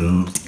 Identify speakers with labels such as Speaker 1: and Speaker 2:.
Speaker 1: Bing.